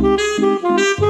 Música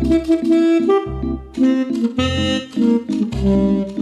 Thank you.